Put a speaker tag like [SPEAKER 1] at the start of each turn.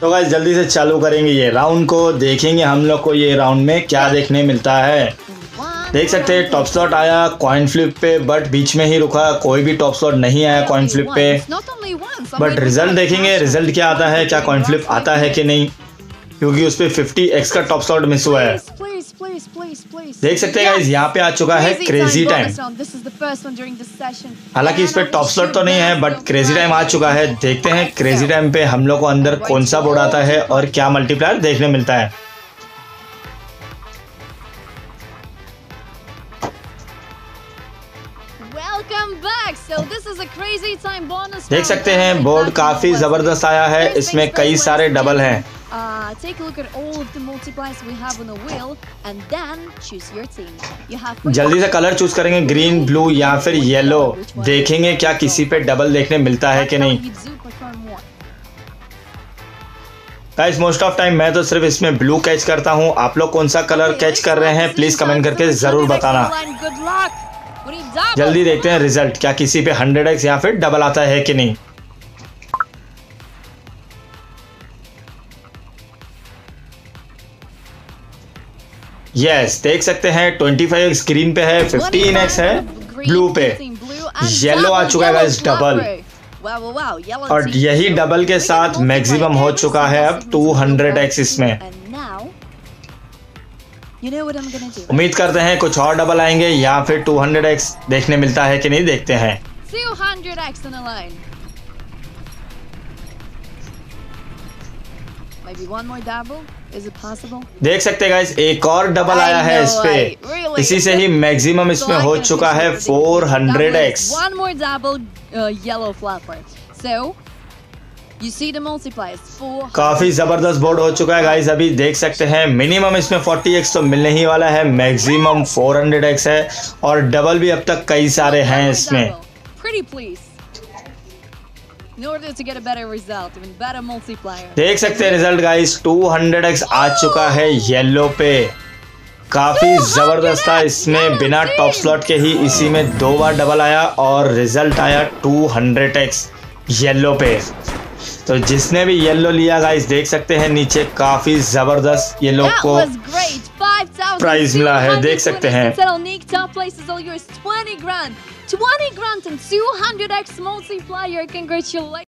[SPEAKER 1] तो गाइस जल्दी से चालू करेंगे ये राउंड को। देखेंगे हम लोग को ये राउंड में क्या देखने मिलता है। देख सकते हैं टॉप स्लॉट आया कॉइन फ्लिप पे बट बीच में ही रुका, कोई भी टॉप स्लॉट नहीं आया कॉइन फ्लिप पे। बट रिज़ल्ट देखेंगे रिज़ल्ट क्या आता है, क्या कॉइन फ्लिप आता है कि नहीं? क्योंकि उस पर फिफ्टी एक्स का टॉप स्लॉट मिस हुआ है। देख सकते हैं यहाँ पे आ चुका है क्रेजी टाइम हालाँकि इस पे टॉप स्लॉट तो नहीं है बट क्रेजी टाइम आ चुका है. देखते हैं क्रेजी टाइम पे हम लोग को अंदर कौन सा बोर्ड आता है और क्या मल्टीप्लायर देखने मिलता है. देख सकते हैं बोर्ड काफ़ी ज़बरदस्त आया है. इसमें कई सारे डबल हैं.
[SPEAKER 2] Uh, take a look at all of the multipliers we have on the wheel and then choose your team. You have
[SPEAKER 1] जल्दी से कलर चूज़ करेंगे ग्रीन ब्लू या फिर येलो देखेंगे क्या किसी पे डबल देखने मिलता है कि नहीं। गाइस मोस्ट ऑफ़ टाइम मैं तो सिर्फ़ इसमें ब्लू कैच करता हूँ। आप लोग कौन सा कलर कैच कर रहे हैं? प्लीज़ कमेंट करके ज़रूर बताना। जल्दी देखते हैं रिज़ल्ट क्या किसी पे हंड्रेड एक्स या फिर डबल आता है कि नहीं। यस yes, देख सकते हैं 25 स्क्रीन पे है 15 एक्स है ब्लू पे। येलो आ चुका है डबल और यही डबल के साथ मैक्सिमम हो चुका है अब 200 एक्स इसमें। उम्मीद करते हैं कुछ और डबल आएँगे या फिर 200 एक्स देखने मिलता है कि नहीं देखते हैं। देख सकते हैं गाइस एक और डबल आया है इस पे। really? इसी से ही मैक्सिमम इसमें so हो चुका है 400x काफ़ी ज़बरदस्त बोर्ड हो चुका है गाइस अभी देख सकते हैं मिनिमम इसमें 40x तो मिलने ही वाला है मैक्सिमम 400x है और डबल भी अब तक कई सारे हैं इसमें। देख सकते हैं रिज़ल्ट गाइस 200x आ चुका है येलो पे। काफ़ी ज़बरदस्त था इसमें बिना टॉप स्लॉट के ही इसी में दो बार डबल आया और रिज़ल्ट आया 200x येलो पे। तो जिसने भी येलो लिया गाइस देख सकते हैं नीचे काफ़ी ज़बरदस्त ये लोग को प्राइज मिला है। देख सकते हैं। 20 grand and 200x multiplier. Congratulations.